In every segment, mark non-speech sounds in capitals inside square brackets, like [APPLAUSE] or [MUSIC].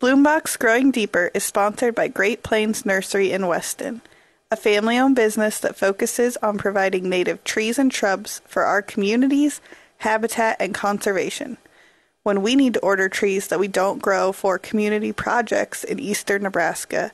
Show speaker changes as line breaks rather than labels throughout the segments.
Bloom Box Growing Deeper is sponsored by Great Plains Nursery in Weston, a family owned business that focuses on providing native trees and shrubs for our communities, habitat, and conservation. When we need to order trees that we don't grow for community projects in eastern Nebraska,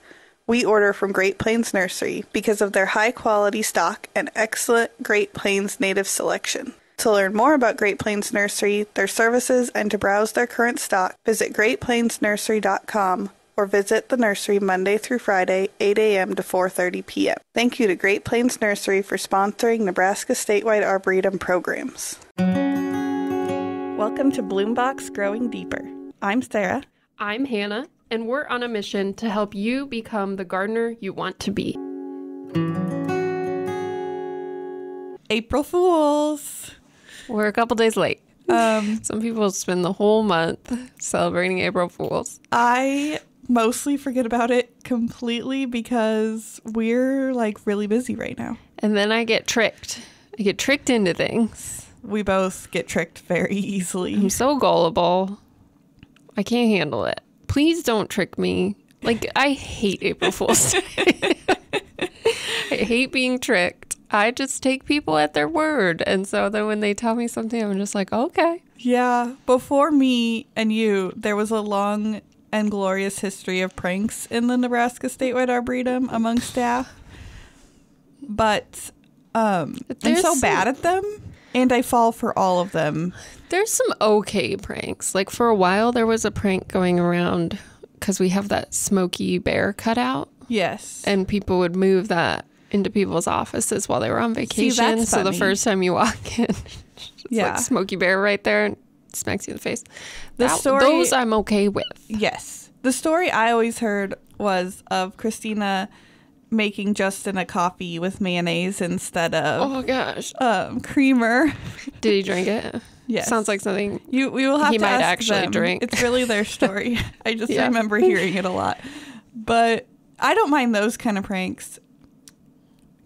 we order from Great Plains Nursery because of their high quality stock and excellent Great Plains native selection. To learn more about Great Plains Nursery, their services, and to browse their current stock, visit greatplainsnursery.com or visit the nursery Monday through Friday, 8 a.m. to 4:30 p.m. Thank you to Great Plains Nursery for sponsoring Nebraska statewide arboretum programs. Welcome to Bloom Box Growing Deeper. I'm Sarah.
I'm Hannah, and we're on a mission to help you become the gardener you want to be.
April Fools.
We're a couple days late.
Um,
Some people spend the whole month celebrating April Fools.
I mostly forget about it completely because we're like really busy right now.
And then I get tricked. I get tricked into things.
We both get tricked very easily.
I'm so gullible. I can't handle it. Please don't trick me. Like, I hate April Fool's Day. [LAUGHS] [LAUGHS] I hate being tricked. I just take people at their word. And so then when they tell me something, I'm just like, okay.
Yeah, before me and you, there was a long and glorious history of pranks in the Nebraska Statewide Arboretum among staff. But um, I'm so bad at them, and I fall for all of them.
There's some okay pranks. Like for a while, there was a prank going around because we have that smokey bear cutout,
Yes.
and people would move that into people's offices while they were on vacation.
that's
so the first time you walk [LAUGHS] in, it's
Yeah.
like Smokey Bear right there and smacks you in the face.
The
That-
story-
those I'm okay with.
Yes. The story I always heard was of Christina making Justin a coffee with mayonnaise instead of
Oh gosh,
um, creamer. [LAUGHS]
did he drink it?
Yes.
sounds like something.
You we will have
He
to
might
ask
actually
them.
drink.
It's really their story. [LAUGHS] I just
Yeah.
remember hearing it a lot. But I don't mind those kind of pranks.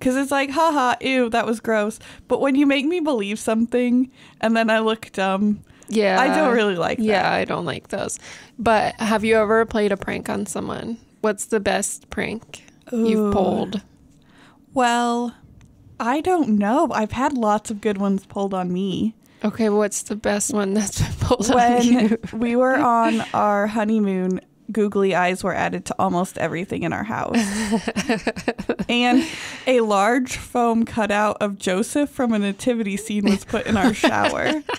Cause it's like, haha, ew, that was gross. But when you make me believe something and then I look dumb,
Yeah,
I don't really like that.
Yeah, I don't like those. But have you ever played a prank on someone? What's the best prank
Ooh.
you've pulled?
Well, I don't know. I've had lots of good ones pulled on me.
Okay, what's the best one that's been [LAUGHS] pulled on
When
you?
we were on our honeymoon, googly eyes were added to almost everything in our house. [LAUGHS] and a large foam cutout of Joseph from a nativity scene was put in our shower. [LAUGHS]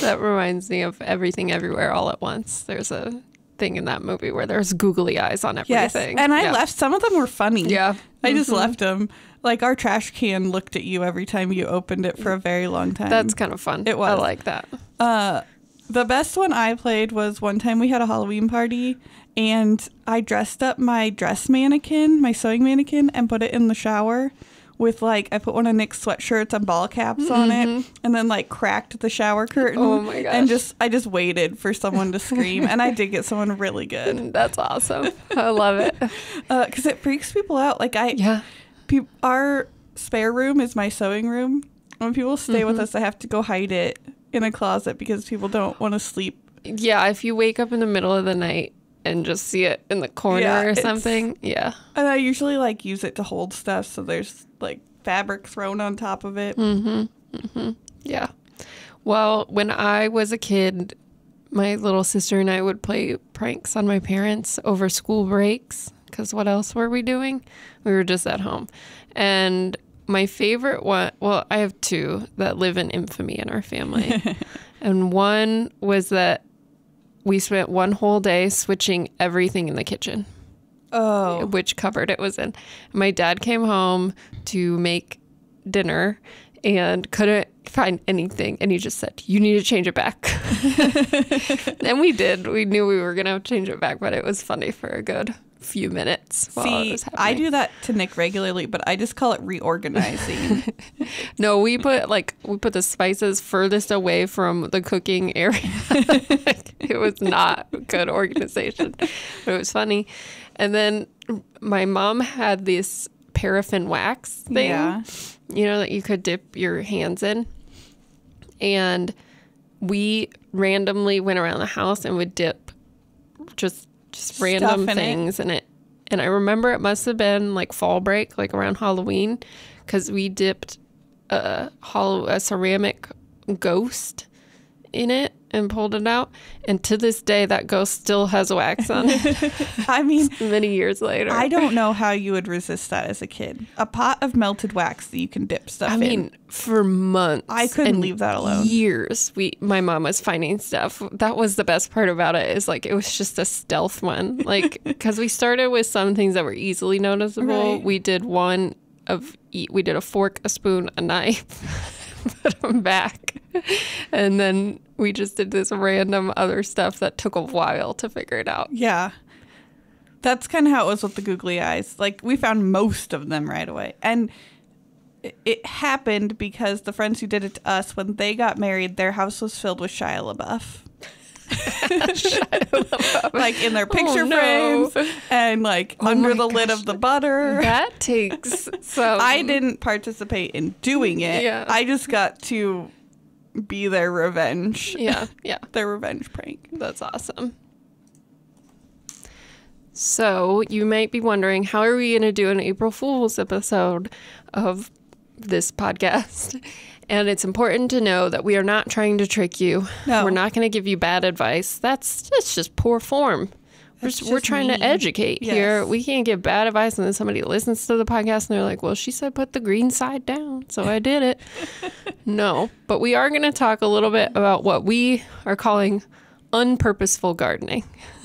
That reminds me of Everything Everywhere All at Once. There's a thing in that movie where there's googly eyes on everything. yes.
And I
Yeah.
left some of them were funny.
Yeah.
I just
Mhm.
left them. Like our trash can looked at you every time you opened it for a very long time.
That's kind of fun.
It was.
I like that.
Uh, the best one I played was one time we had a Halloween party and I dressed up my dress mannequin, my sewing mannequin, and put it in the shower with like I put one of Nick's sweatshirts and ball caps on it, and then like cracked the shower curtain.
Mm-hmm. Oh my gosh.
And just I just waited for someone to scream, and I did get someone really good [LAUGHS]
That's awesome. I love it. [LAUGHS]
because it freaks people out. Like I,
Yeah.
pe- our spare room is my sewing room. When people stay
Mm-hmm.
with us, I have to go hide it in a closet because people don't want to sleep
Yeah, if you wake up in the middle of the night and just see it in the corner
Yeah,
or something, yeah.
And I usually like use it to hold stuff, so there's like fabric thrown on top of it.
Mm-hmm, mm-hmm, yeah. Well, when I was a kid, my little sister and I would play pranks on my parents over school breaks because what else were we doing? We were just at home. And my favorite one, well, I have two that live in infamy in our family. [LAUGHS] and one was that we spent one whole day switching everything in the kitchen
Oh,
which cupboard it was in. My dad came home to make dinner and couldn't find anything and he just said, You need to change it back. [LAUGHS] [LAUGHS] and we did. We knew we were gonna change it back, but it was funny for a good few minutes while
see,
was
I do that to Nick regularly, but I just call it reorganizing. [LAUGHS]
No, we put like we put the spices furthest away from the cooking area. [LAUGHS] It was not good organization, but it was funny. And then my mom had this paraffin wax thing,
Yeah.
you know, that you could dip your hands in. And we randomly went around the house and would dip just just random
in it.
things in it. And I remember it must have been like fall break, like around Halloween, because we dipped a hollow a ceramic ghost in it and pulled it out. And to this day, that ghost still has wax on it. [LAUGHS]
I mean, [LAUGHS]
many years later.
I don't know how you would resist that as a kid. A pot of melted wax that you can dip stuff
I
in.
mean, for months.
I couldn't leave that alone.
Years. We, my mom was finding stuff. That was the best part about it. Is like it was just a stealth one. Like [LAUGHS] because we started with some things that were easily noticeable.
Right.
We did one of we did a fork, a spoon, a knife, put them back, and then we just did this random other stuff that took a while to figure it out.
Yeah. That's kind of how it was with the googly eyes. Like, we found most of them right away. And it- happened because the friends who did it to us, when they got married, their house was filled with Shia LaBeouf. [LAUGHS] [LAUGHS] like in their oh, picture
Oh, no.
frames and like
Oh
under the lid of the butter.
That takes [LAUGHS] some.
I didn't participate in doing it.
Yeah.
I just got to be their revenge.
Yeah, [LAUGHS] yeah.
Their revenge prank.
That's awesome. So, you might be wondering how are we going to do an April Fool's episode of this podcast? [LAUGHS] And it's important to know that we are not trying to trick you.
No.
We're not going to give you bad advice. That's that's just poor form. We're, we're trying
mean.
to educate here. We can't give bad advice and then somebody listens to the podcast and they're like, well, she said put the green side down. So I did it. [LAUGHS] no, but we are going to talk a little bit about what we are calling unpurposeful gardening. [LAUGHS]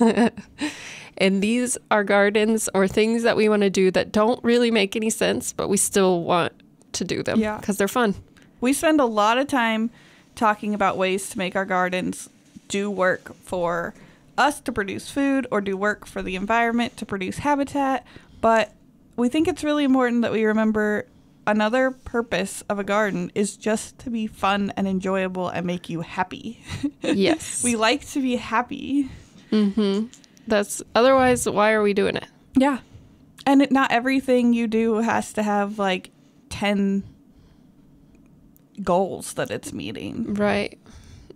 and these are gardens or things that we want to do that don't really make any sense, but we still want to do them
Yeah.
because they're fun.
We spend a lot of time talking about ways to make our gardens do work for us to produce food or do work for the environment to produce habitat. But we think it's really important that we remember another purpose of a garden is just to be fun and enjoyable and make you happy. [LAUGHS]
Yes.
we like to be happy. Mm-hmm.
That's otherwise, why are we doing it?
Yeah. And it, not everything you do has to have like 10 goals that it's meeting.
Right.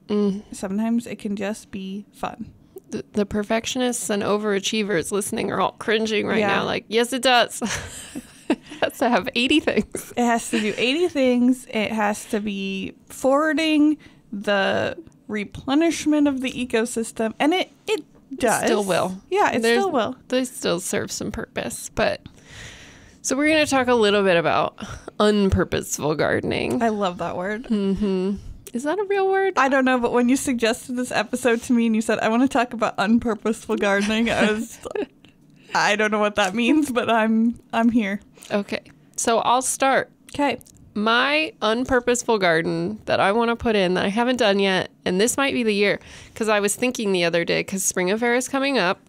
Mm.
Sometimes it can just be fun.
The, the perfectionists and overachievers listening are all cringing right
Yeah.
now. Like, yes, it does. [LAUGHS] it has to have 80 things.
It has to do 80 things. It has to be forwarding the replenishment of the ecosystem. And it, it does.
Still will.
Yeah, it
There's-
still will.
They still serve some purpose. But so we're going to talk a little bit about unpurposeful gardening.
I love that word. Mm-hmm.
Is that a real word?
I don't know, but when you suggested this episode to me and you said, I want to talk about unpurposeful gardening, I was. [LAUGHS] I don't know what that means, but I'm I'm here.
Okay. So I'll start.
Okay.
My unpurposeful garden that I want to put in that I haven't done yet, and this might be the year, because I was thinking the other day, because Spring Affair is coming up,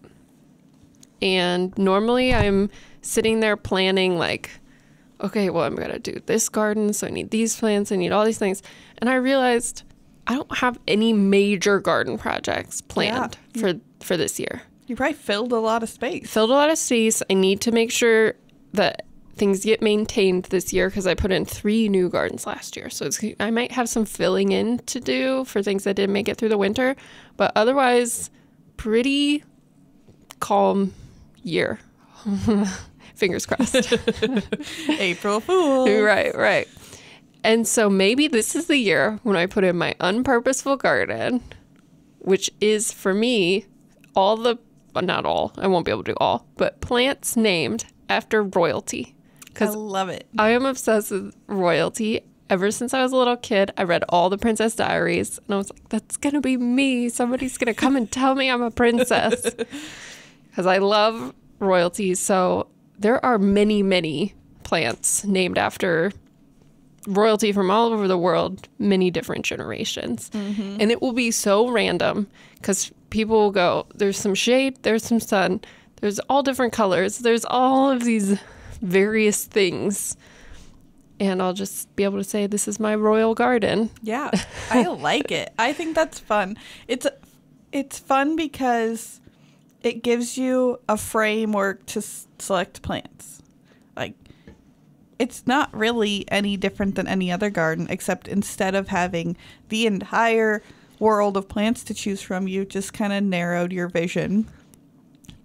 and normally I'm sitting there planning, like, okay, well, I'm going to do this garden, so I need these plants, I need all these things. And I realized I don't have any major garden projects planned for, mm. for this year
You probably filled a lot of space.
filled a lot of space. I need to make sure that things get maintained this year because I put in three new gardens last year. So it's, I might have some filling in to do for things that didn't make it through the winter, but otherwise, pretty calm year. [LAUGHS] Fingers crossed. [LAUGHS]
April Fool. [LAUGHS]
right, right. And so maybe this is the year when I put in my unpurposeful garden, which is for me all the, not all, I won't be able to do all, but plants named after royalty. Because I
love it.
I am obsessed with royalty. Ever since I was a little kid, I read all the Princess Diaries, and I was like, that's going to be me. Somebody's going to come and tell me I'm a princess. [LAUGHS] Because I love royalty. So there are many, many plants named after royalty from all over the world, many different generations. Mm-hmm. And it will be so random because people will go, there's some shade, there's some sun, there's all different colors, there's all of these various things. And I'll just be able to say, this is my royal garden.
Yeah, [LAUGHS] I like it. I think that's fun. It's it's fun because it gives you a framework to s- select plants. Like it's not really any different than any other garden except instead of having the entire world of plants to choose from, you just kind of narrowed your vision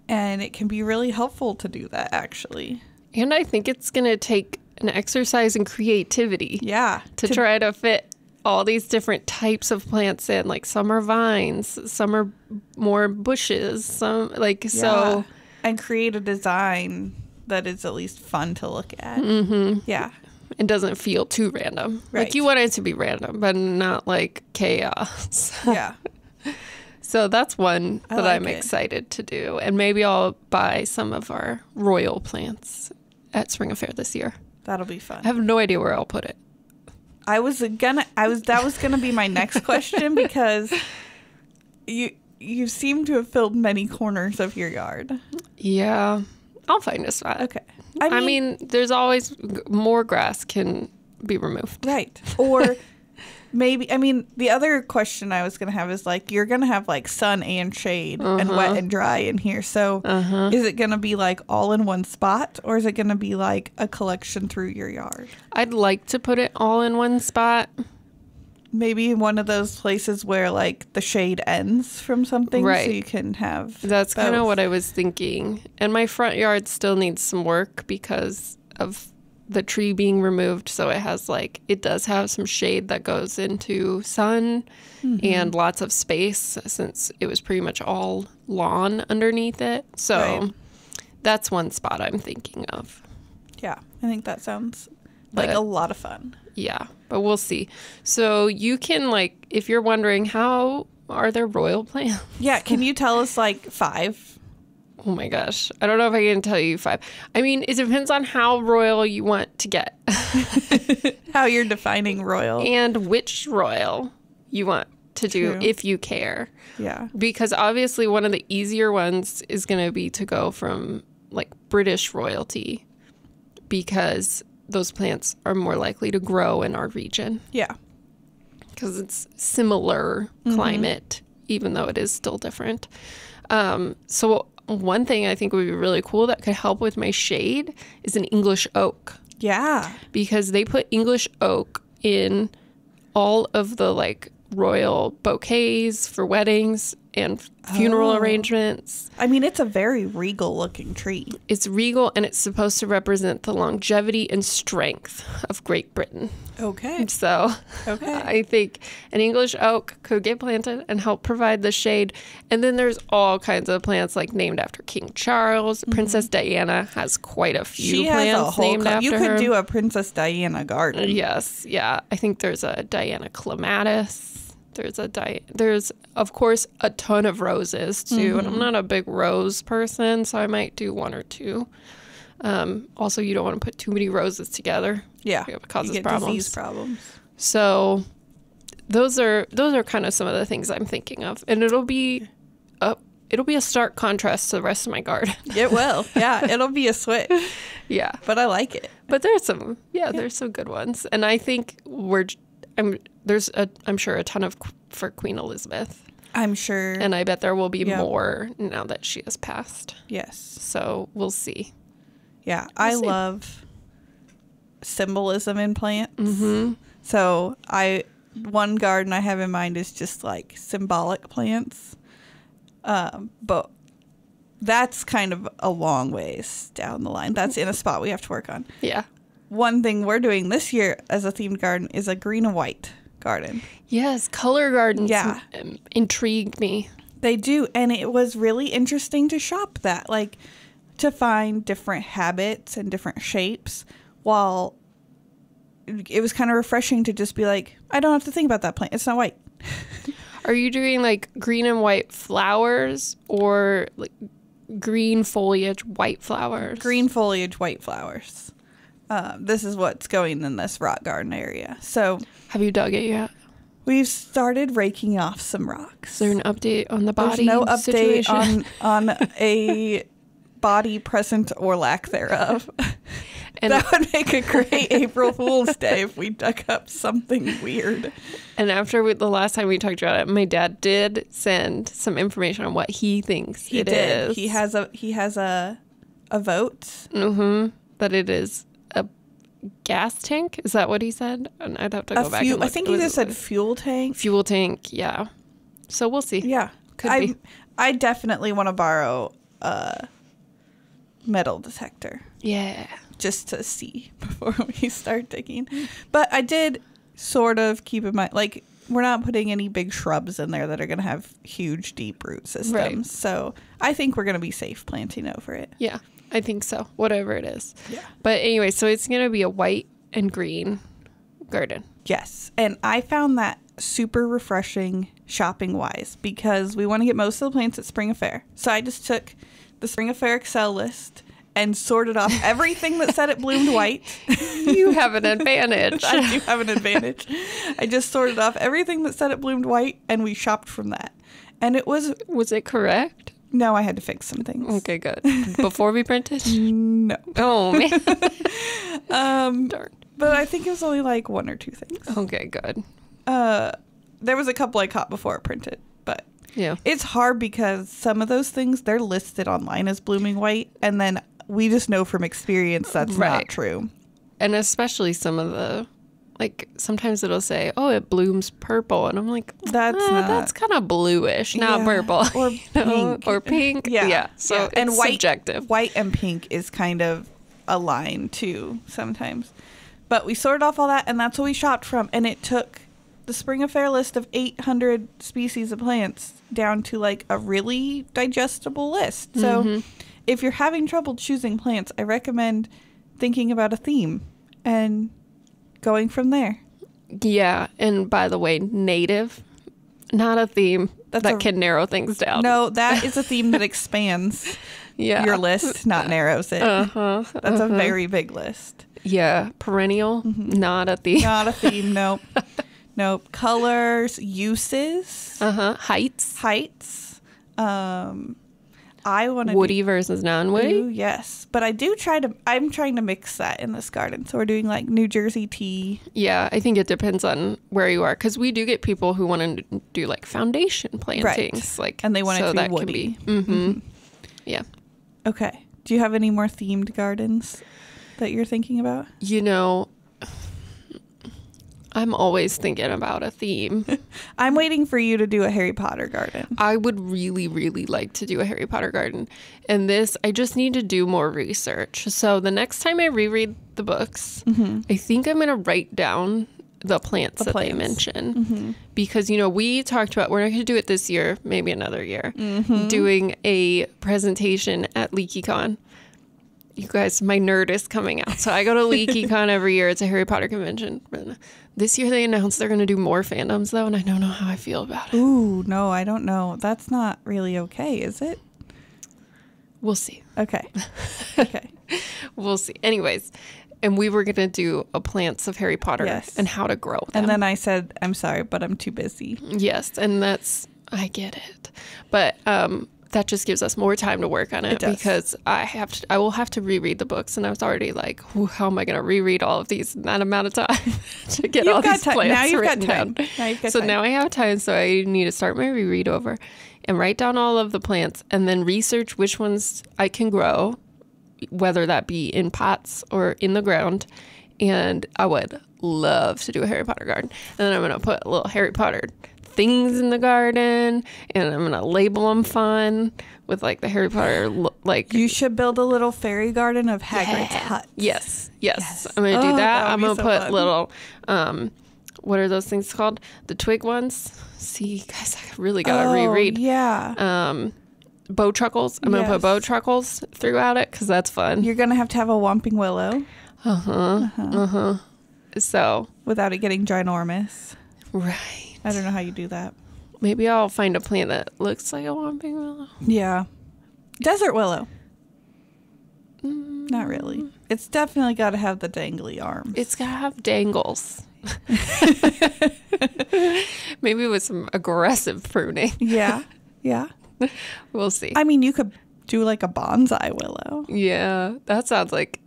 And it can be really helpful to do that, actually.
And I think it's going to take an exercise in creativity
Yeah.
to, try to fit all these different types of plants in. Like some are vines, some are more bushes, some like
Yeah.
so.
And create a design that is at least fun to look at. Mm-hmm. Yeah.
It doesn't feel too random.
Right.
Like you want it to be random, but not like chaos. [LAUGHS]
Yeah.
So that's one that
like
I'm
it.
excited to do. And maybe I'll buy some of our royal plants at Spring Affair this year.
That'll be fun.
I have no idea where I'll put it.
I was gonna I was that was gonna be my next question [LAUGHS] because you you seem to have filled many corners of your yard.
Yeah. I'll find a spot.
Okay.
I mean, there's always more grass can be removed.
right. Or [LAUGHS] maybe I mean the other question I was gonna have is like you're gonna have like sun and shade and wet uh-huh. and dry in here. So uh-huh. is it gonna be like all in one spot or is it gonna be like a collection through your yard?
I'd like to put it all in one spot.
Maybe one of those places where like the shade ends from something, so
Right.
you can have.
That's kind of what I was thinking. And my front yard still needs some work because of the tree being removed. So it has like, it does have some shade that goes into sun mm-hmm. and lots of space since it was pretty much all lawn underneath it. So
Right.
that's one spot I'm thinking of.
Yeah, I think that sounds like a lot of fun.
Yeah, but we'll see. So you can like, if you're wondering how are there royal plants?
Yeah, can you tell us like five?
Oh my gosh. I don't know if I can tell you five. I mean, it depends on how royal you want to get [LAUGHS]
How you're defining royal?
and which royal you want to do
True.
if you care.
Yeah,
Because obviously, one of the easier ones is going to be to go from like British royalty because those plants are more likely to grow in our region.
Yeah,
because it's similar climate, even though it is still different. Um, so, one thing I think would be really cool that could help with my shade is an English oak.
Yeah.
because they put English oak in all of the like royal bouquets for weddings and funeral
Oh.
arrangements.
I mean, it's a very regal looking tree.
It's regal and it's supposed to represent the longevity and strength of Great Britain.
Okay.
So
Okay. [LAUGHS]
I think an English oak could get planted and help provide the shade. And then there's all kinds of plants like named after King Charles. Princess Diana has quite a few
Mm-hmm. She has a whole.
named
co-
after
you could
her.
do a Princess Diana garden.
Yes, yeah. I think there's a Diana clematis. There's a di- there's of course a ton of roses too, and I'm not a big rose person, so I might do one or two. Um, also, you don't want to put too many roses together.
Yeah,
It causes problems.
disease problems.
So those are those are kind of some of the things I'm thinking of, and it'll be a it'll be a stark contrast to the rest of my garden.
It will. [LAUGHS] yeah, it'll be a switch,
yeah,
but I like it.
but there's some yeah, there's some good ones, and I think we're I'm there's a I'm sure a ton of for Queen Elizabeth,
I'm sure.
and I bet there will be more now that she has passed.
yes.
So we'll see.
Yeah, I
see.
love symbolism in plants. So I one garden I have in mind is just like symbolic plants, um, but that's kind of a long ways down the line. That's in a spot we have to work on.
Yeah.
One thing we're doing this year as a themed garden is a green and white garden.
Yes, color gardens
Yeah.
um, intrigue me.
They do, and it was really interesting to shop that, like to find different habits and different shapes. While it was kind of refreshing to just be like, I don't have to think about that plant. It's not white. [LAUGHS]
Are you doing like green and white flowers or like green foliage, white flowers?
Green foliage, white flowers. Um, this is what's going in this rock garden area. So
Have you dug it yet?
we've started raking off some rocks.
Is there an update on the
There's
body
no update
situation?
on on [LAUGHS] a body present or lack thereof. [LAUGHS]
And-
that would make a great April Fool's Day if we dug up something weird.
and after we, the last time we talked about it, my dad did send some information on what he thinks
He
it
did.
is.
He has a he has a a vote.
Mm-hmm. That it is gas tank. Is that what he said? And I'd have to go
A
back.
few,
and
I think he just said fuel tank.
fuel tank. Yeah. So we'll see.
Yeah,
Could
I
be.
I definitely want to borrow a metal detector
Yeah.
just to see [LAUGHS] before we start digging. But I did sort of keep in mind, like, we're not putting any big shrubs in there that are going to have huge, deep root systems.
Right.
So I think we're going to be safe planting over it.
Yeah. I think so. Whatever it is.
Yeah.
But anyway, so it's going to be a white and green garden.
Yes. And I found that super refreshing shopping wise because we want to get most of the plants at Spring Affair. So I just took the Spring Affair Excel list and sorted off everything that said it bloomed white.
You have an advantage. [LAUGHS]
I do have an advantage. I just sorted off everything that said it bloomed white and we shopped from that. And it was
Was it correct?
no, I had to fix some things.
Okay, good. Before we printed? [LAUGHS]
No.
Oh, man. [LAUGHS]
Um
Darn.
but I think it was only like one or two things.
Okay, good.
Uh there was a couple I caught before it printed, but
Yeah.
It's hard because some of those things they're listed online as blooming white, and then we just know from experience that's not true.
And especially some of the, like, sometimes it'll say, oh, it blooms purple. And I'm like,
That's
"Ah,
not-
That's kind of bluish, not
Yeah.
purple. [LAUGHS]
Or
know?
pink.
Or pink.
Yeah,
Yeah. So
yeah.
it's
and white,
subjective.
White and pink is kind of a line too sometimes. But we sorted off all that, and that's what we shopped from. And it took the Spring Affair list of 800 species of plants down to like a really digestible list. So
Mm-hmm.
If you're having trouble choosing plants, I recommend thinking about a theme and going from there.
Yeah. And by the way, native, not a theme
That's
that
a-
can narrow things down.
No, that is a theme that expands [LAUGHS]
Yeah.
your list, not narrows it.
Uh-huh.
That's a very big list.
Yeah. Perennial,
Mm-hmm.
not a theme.
Not a theme, [LAUGHS] nope. Nope. Colors, uses,
Uh-huh. Heights.
heights. Um I want to
Woody versus non-woody.
do, yes, but I do try to I'm trying to mix that in this garden. So we're doing like New Jersey tea.
Yeah, I think it depends on where you are because we do get people who want to do like foundation plantings, like
And they want
so
to
that
woody.
Can be, hmm Yeah,
Okay. Do you have any more themed gardens that you're thinking about?
you know, I'm always thinking about a theme. [LAUGHS]
I'm waiting for you to do a Harry Potter garden.
I would really, really like to do a Harry Potter garden, and this I just need to do more research. So the next time I reread the books, mm-hmm. I think I'm gonna write down the plants that they
plants.
mention mm-hmm. because you know we talked about we're not going to do it this year maybe another year mm-hmm. doing a presentation at leakycon you guys my nerd is coming out so i go to leakycon every year it's a harry potter convention But this year they announced they're going to do more fandoms though and i don't know how i feel about it
Ooh, no, I don't know. That's not really okay, is it?
we'll see
Okay. [LAUGHS] Okay.
we'll see anyways and we were going to do a plants of harry potter
Yes.
and how to grow them
And then I said, I'm sorry, but I'm too busy.
Yes, and that's I get it, but um, that just gives us more time to work on it,
It
because I have to. I will have to reread the books, and I was already like, how am I going to reread all of these in that amount of time [LAUGHS] to get
You've
all these plants
now you've got time.
down?"
Now you've got
so
time.
now I have time, so I need to start my reread over and write down all of the plants, and then research which ones I can grow, whether that be in pots or in the ground. And I would love to do a Harry Potter garden. And then I'm going to put a little Harry Potter things in the garden and I'm going to label them fun with like the Harry Potter, like.
You should build a little fairy garden of Hagrid's
Yeah.
hut.
Yes, yes,
Yes.
I'm gonna do
Oh,
that.
that
I'm gonna
so
put
fun.
little, um, what are those things called? The twig ones. See, guys, I really gotta
Oh,
reread.
Yeah.
Um, bowtruckles. I'm gonna put bowtruckles throughout it because that's fun.
You're going to have to have a Whomping Willow
Uh huh. Uh huh. So
without it getting ginormous.
right.
I don't know how you do that.
Maybe I'll find a plant that looks like a whomping willow.
Yeah. Desert willow. Mm. Not really. It's definitely got to have the dangly arms.
It's gotta have dangles. [LAUGHS] Maybe with some aggressive pruning.
yeah. Yeah. [LAUGHS]
We'll see.
I mean, you could do like a bonsai willow.
Yeah, that sounds like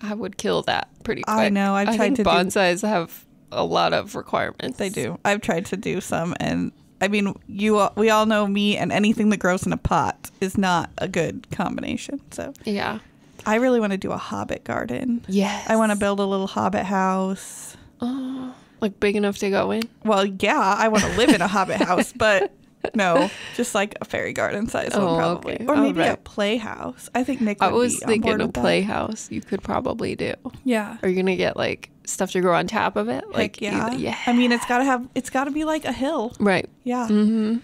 I would kill that pretty quick.
I know, I've
I
tried
think
to do-
bonsais have a lot of requirements.
They do. I've tried to do some, and I mean, you all- we all know me, and anything that grows in a pot is not a good combination. So
Yeah.
I really want to do a hobbit garden.
Yes.
I want to build a little hobbit house.
Oh, like big enough to go in.
Well, yeah, I want to live in a hobbit house, but [LAUGHS] no, just like a fairy garden size
Oh,
one probably,
okay.
or maybe a playhouse. I think Nick. Would
I was thinking a
with that.
playhouse. You could probably do.
Yeah.
Are you gonna get like stuff to grow on top of it? Like
Like yeah.
either- yeah.
I mean, it's gotta have. It's gotta be like a hill.
right.
Yeah.
Mm-hmm.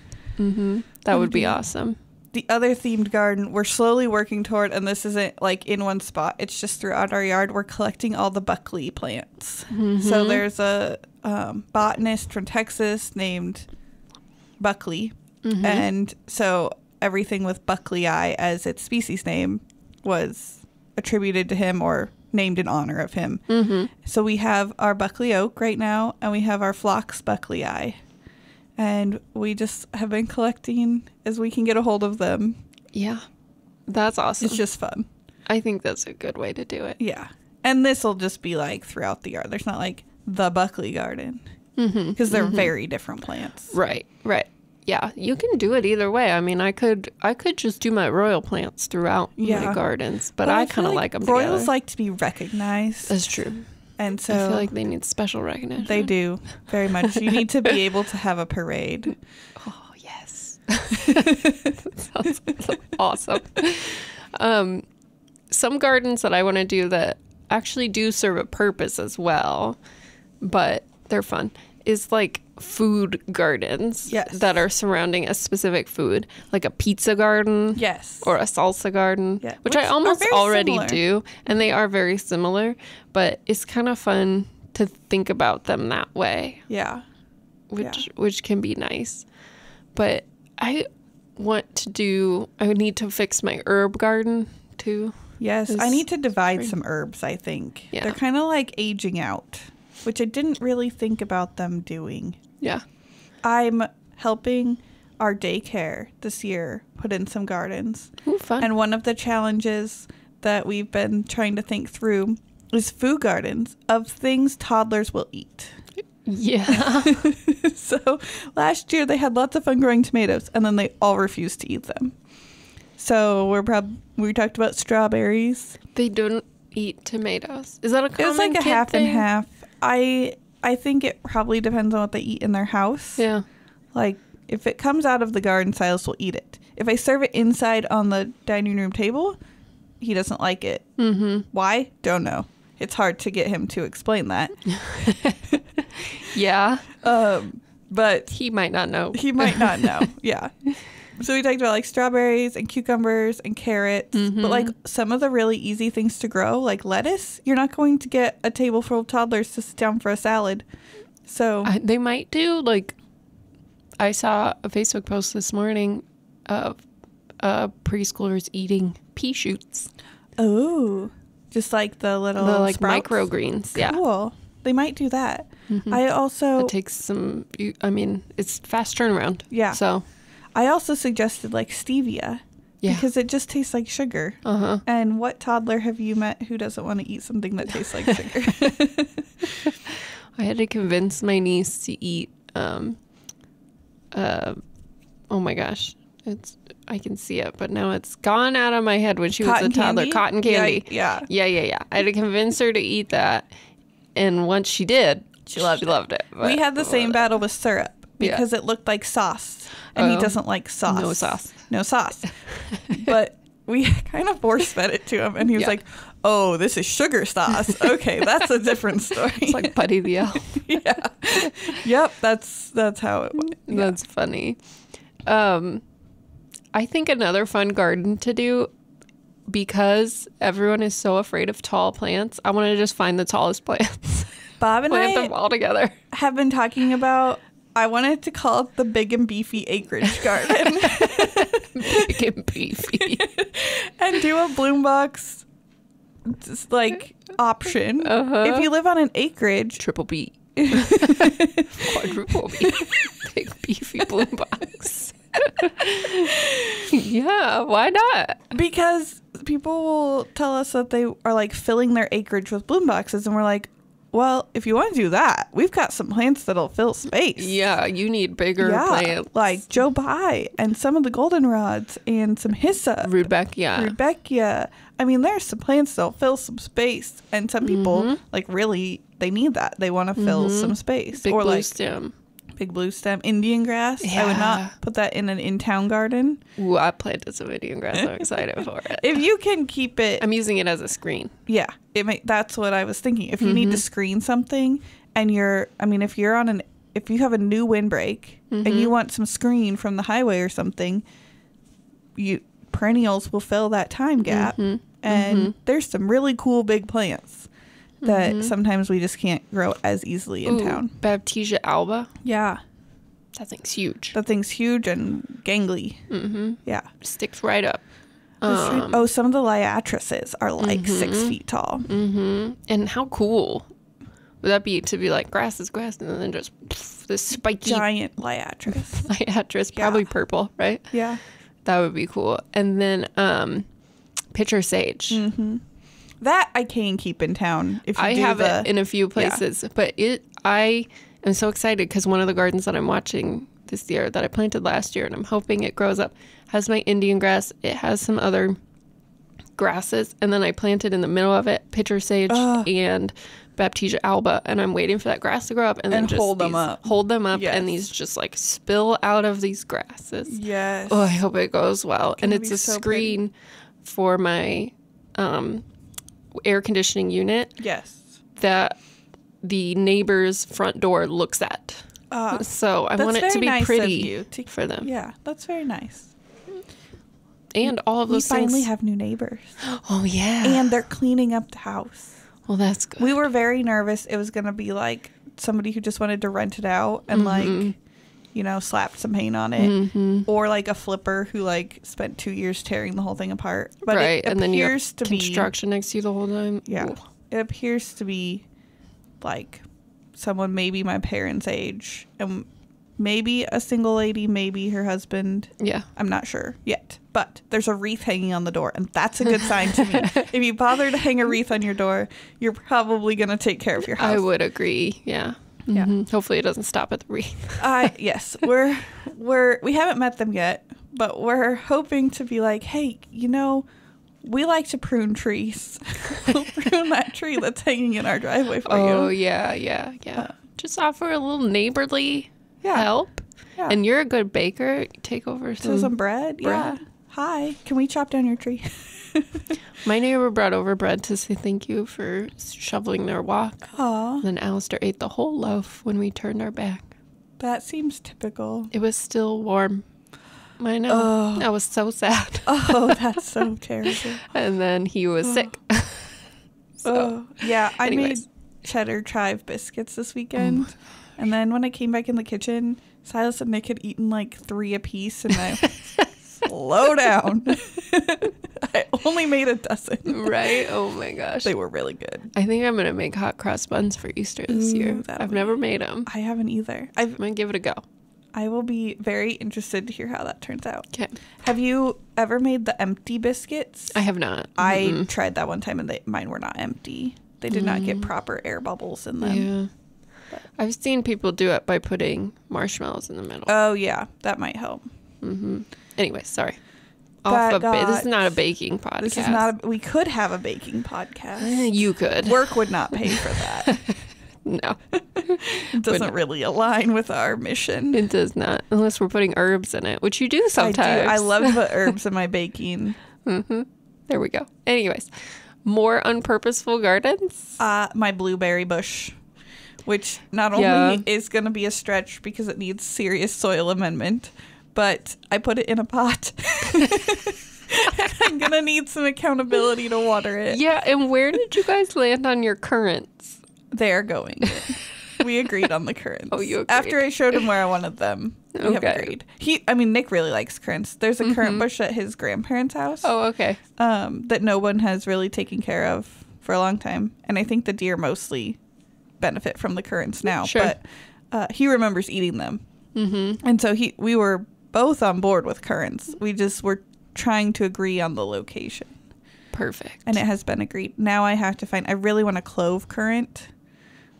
Mm-hmm. That would be
be-
awesome.
the other themed garden we're slowly working toward and this isn't like in one spot it's just throughout our yard we're collecting all the buckley plants so there's a um, botanist from texas named buckley and so everything with buckleyi as its species name was attributed to him or named in honor of him
Mm-hmm.
so we have our buckley oak right now and we have our phlox buckleyi and we just have been collecting as we can get a hold of them
Yeah. That's awesome.
it's just fun.
I think that's a good way to do it.
Yeah. And this will just be like throughout the yard. There's not like the Buckley garden
Mm-hmm.
because they're very different plants.
Right. Right. Yeah, you can do it either way. I mean, I could I could just do my royal plants throughout
Yeah.
my gardens, but
Well,
I,
feel
kind of like them
Royals
together.
like to be recognized.
That's true.
and so
I feel like they need special recognition.
they do very much. You need to be able to have a parade. [LAUGHS]
Oh yes, [LAUGHS] sounds awesome. Um, some gardens that I want to do that actually do serve a purpose as well, but they're fun. Is like food gardens
Yes.
that are surrounding a specific food, like a pizza garden.
Yes.
or a salsa garden,
Yeah,
which,
which
I almost already
similar.
do, and they are very similar. But it's kind of fun to think about them that way,
yeah.
which which can be nice. But I want to do. I would need to fix my herb garden too.
Yes. I need to divide some herbs, I think.
Yeah.
They're kind of like aging out, which I didn't really think about them doing.
Yeah.
I'm helping our daycare this year put in some gardens.
Ooh, fun.
And one of the challenges that we've been trying to think through is food gardens of things toddlers will eat.
yeah. [LAUGHS]
so last year they had lots of fun growing tomatoes and then they all refused to eat them. So we're prob we talked about strawberries.
they don't eat tomatoes. Is that a common
It was like a half and half. I I think it probably depends on what they eat in their house.
Yeah.
Like if it comes out of the garden, Silas will eat it. If I serve it inside on the dining room table, he doesn't like it.
Mm-hmm.
Why? Don't know. It's hard to get him to explain that. [LAUGHS]
Yeah.
Um, but
He might not know.
he might not know. [LAUGHS] yeah. So we talked about like strawberries and cucumbers and carrots, but like some of the really easy things to grow, like lettuce, you're not going to get a table full of toddlers to sit down for a salad. So
I, they might do like i saw a facebook post this morning of uh preschoolers eating pea shoots
oh, just like the little
the like
sprouts?
microgreens yeah
Cool. They might do that. I also
it takes some i mean it's fast turnaround
Yeah.
so
I also suggested like stevia.
Yeah.
Because it just tastes like sugar.
uh-huh.
And what toddler have you met who doesn't want to eat something that tastes like sugar? [LAUGHS] [LAUGHS]
i had to convince my niece to eat um uh oh my gosh. It's i can see it but now it's gone out of my head when she was a toddler. cotton candy.
Yeah.
yeah yeah yeah. I had to convince her to eat that and once she did she loved, loved it
we had the same battle with syrup
Yeah.
because it looked like sauce. And he
Oh.
doesn't like sauce.
No sauce.
No sauce. [LAUGHS] but we [LAUGHS] kind of force fed it to him and he was
Yeah.
like, Oh, this is sugar sauce. [LAUGHS] Okay, that's a different story.
It's like Buddy the Elf.
yeah. Yep, that's that's how it went. Yeah.
That's funny. Um, I think another fun garden to do because everyone is so afraid of tall plants. I want to just find the tallest plants,
Bob and
plant
I
them all together.
have been talking about I wanted to call it the big and beefy acreage garden [LAUGHS] [LAUGHS]
Big and beefy.
and do a bloom box just like option.
Uh-huh.
If you live on an acreage,
Triple B. [LAUGHS] Quadruple B. Big beefy bloom box. yeah, why not?
because people will tell us that they are like filling their acreage with bloom boxes and we're like, well, if you want to do that, we've got some plants that'll fill space.
Yeah, you need bigger
Yeah,
plants.
like Joe Pye and some of the goldenrods and some hyssop.
Rebecca.
Rebecca. I mean, there's some plants that'll fill some space, and some people
Mm-hmm.
like really they need that. They want to fill some space,
Big
or
blue
like
stem.
Big blue stem, Indian grass. I would not put that in an in-town garden.
Ooh, I planted some Indian grass. I'm excited for it. [LAUGHS]
If you can keep it,
I'm using it as a screen.
yeah, it may, that's what I was thinking. If you need to mm-hmm. screen something and you're, I mean, if you're on an, if you have a new windbreak and you mm-hmm. want some screen from the highway or something, you perennials will fill that time gap. Mm-hmm. And there's some really cool big plants that sometimes we just can't grow as easily in
Ooh,
town.
Baptisia alba.
Yeah,
That thing's huge.
that thing's huge and gangly.
Mm-hmm.
Yeah.
Sticks right up. Um,
oh, some of the liatrices are like six feet tall.
Mm-hmm. And how cool would that be to be like grass is grass and then just pff, this spiky
Giant liatris. [LAUGHS]
liatris,
Yeah.
probably purple, right?
yeah.
That would be cool. And then um pitcher sage.
Mm-hmm. That I can keep in town. If you
I have
the,
it in a few places, but it I am so excited because one of the gardens that I'm watching this year that I planted last year and I'm hoping it grows up has my Indian grass. It has some other grasses, and then I planted in the middle of it pitcher sage
Ugh.
and Baptisia alba, and I'm waiting for that grass to grow up and, then
And
just
hold them up.
hold them up,
Yes.
and these just like spill out of these grasses.
yes.
Oh, I hope it goes well. And it's a
so pretty.
screen for my um, air conditioning unit
yes.
that the neighbor's front door looks at.
Uh, [LAUGHS]
So I want it to be
nice
pretty
to-
for them.
yeah, that's very nice.
And all of those.
We finally
things.
have new neighbors, [GASPS]
oh yeah.
and they're cleaning up the house.
well, that's good.
We were very nervous. It was gonna be like somebody who just wanted to rent it out and
Mm-hmm.
like, you know, slapped some paint on it,
Mhm.
or like a flipper who like spent two years tearing the whole thing apart. But
right,
it
and then you have
appears to be
construction next to you the whole time.
Yeah.
Ooh.
It appears to be like someone maybe my parents' age and maybe a single lady, maybe her husband.
Yeah.
I'm not sure yet. But there's a wreath hanging on the door, and that's a good sign to me. [LAUGHS] if you bother to hang a wreath on your door, you're probably going to take care of your house.
I would agree. Yeah.
Yeah.
Mhm. Hopefully it doesn't stop at the wreath. [LAUGHS]
I yes, we're we're we haven't met them yet, but we're hoping to be like, hey, you know, we like to prune trees. [LAUGHS] we'll prune that tree that's hanging in our driveway for
Oh
you.
Oh yeah, yeah, yeah. Just offer a little neighborly
Yeah.
help.
Yeah.
And you're a good baker. Take over some.
some bread, yeah.
bread.
Hi, can we chop down your tree? [LAUGHS] [LAUGHS]
My neighbor brought over bread to say thank you for shoveling their walk.
Aw,
Then Alistair ate the whole loaf when we turned our back.
that seems typical.
It was still warm. I know.
Oh.
I was so sad. [LAUGHS]
Oh, [LAUGHS] that's so terrible.
And then he was sick. so,
Oh, yeah. I
anyways.
made cheddar chive biscuits this weekend, oh and then when I came back in the kitchen, Silas and Nick had eaten like three apiece, and I slow down. [LAUGHS] I only made a dozen.
right? Oh my gosh.
They were really good.
I think I'm going to make hot cross buns for Easter this
Ooh,
year. I've
be-
never made them.
I haven't either. I've,
I'm going to give it a go.
I will be very interested to hear how that turns out.
Okay.
Have you ever made the empty biscuits?
I have not.
I
Mm-mm.
tried that one time and they, mine were not empty. They did not get proper air bubbles in them.
Yeah. I've seen people do it by putting marshmallows in the middle.
Oh yeah, that might help.
hmm Anyway, sorry. Off a ba- this is not a baking podcast.
This is not. A, we could have a baking podcast.
you could.
Work would not pay for that. [LAUGHS]
No,
It doesn't really align with our mission.
it does not. Unless we're putting herbs in it, which you do
I
sometimes.
do. I love the [LAUGHS] herbs in my baking.
hmm There we go. Anyways, more unpurposeful gardens.
Uh, my blueberry bush, which not only
Yeah.
is going to be a stretch because it needs serious soil amendment, but I put it in a pot. [LAUGHS] I'm going to need some accountability to water it.
Yeah, and where did you guys land on your currants?
They're going. we agreed on the currants. [LAUGHS]
Oh, you agreed.
After I showed him where I wanted them, we
Okay. Mm-hmm.
agreed. He, I mean, Nick really likes currants. There's a currant bush at his grandparents' house
Oh, okay.
um, that no one has really taken care of for a long time, and I think the deer mostly benefit from the currants now.
Sure.
But uh, he remembers eating them,
Mm-hmm.
and so he we were both on board with currants. We just were trying to agree on the location,
Perfect.
and it has been agreed. Now I have to find. I really want a clove currant,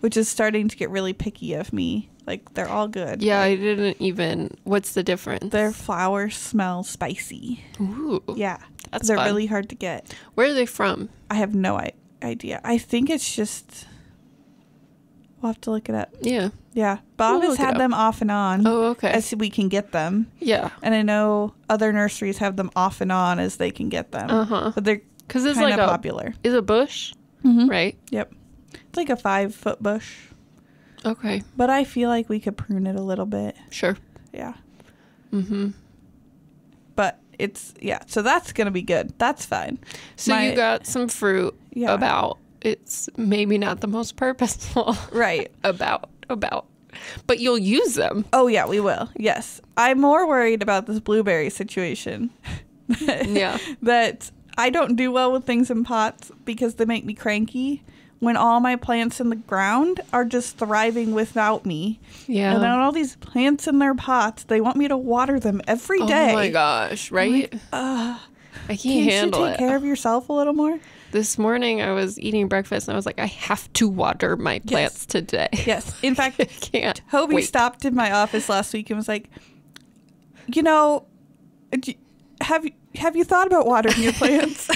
which is starting to get really picky of me. Like they're all good.
yeah, I didn't even. What's the difference?
Their flowers smell spicy.
Ooh,
Yeah,
That's
they're
fun.
really hard to get.
Where are they from?
I have no I- idea. I think it's just We'll have to look it up.
Yeah.
Yeah, Bob
We'll
has had them off and on
Oh, okay.
as we can get them,
yeah.
and I know other nurseries have them off and on as they can get them.
Uh huh.
But they're
Because it's
kind
like
of
a
popular.
is a bush,
Mhm.
right?
Yep, it's like a five foot bush,
Okay.
but I feel like we could prune it a little bit.
Sure.
Yeah,
Mm-hmm.
but it's yeah, so that's gonna be good. That's fine.
So
My-
you got some fruit
Yeah.
about it's maybe not the most purposeful [LAUGHS]
Right.
about about, but you'll use them.
Oh yeah, we will. Yes, I'm more worried about this blueberry situation. [LAUGHS]
Yeah.
that I don't do well with things in pots because they make me cranky. When all my plants in the ground are just thriving without me,
Yeah.
and then all these plants in their pots, they want me to water them every day.
Oh my gosh! Right?
Uh,
I can't,
can't you take
it.
care of yourself a little more?
This morning I was eating breakfast and I was like, I have to water my plants today.
Yes. [LAUGHS] In fact,
I can't.
Toby
wait.
stopped in my office last week and was like, "You know, have you have you thought about watering your plants?" [LAUGHS] [LAUGHS]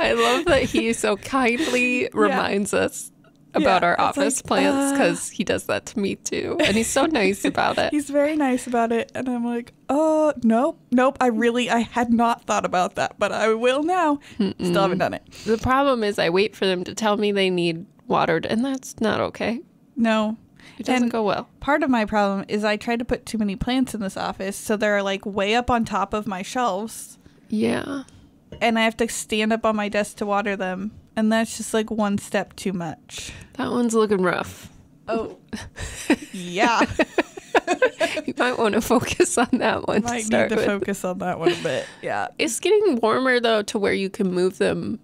I love that he so kindly reminds us about
Yeah,
our office
like,
plants
uh,
because he does that to me too, and he's so nice about it. [LAUGHS]
He's very nice about it, and I'm like, "Oh, nope, nope. I really, I had not thought about that, but I will now. Still haven't done it.
The problem is I wait for them to tell me they need watered, and that's not okay.
No."
It doesn't
And
go well.
Part of my problem is I tried to put too many plants in this office, so they're like way up on top of my shelves,
Yeah.
and I have to stand up on my desk to water them, and that's just like one step too much.
That one's looking rough.
Oh, [LAUGHS] yeah. [LAUGHS]
You might want to focus on that one to
Might need to
with.
focus on that one a bit. [LAUGHS] Yeah.
It's getting warmer though to where you can move them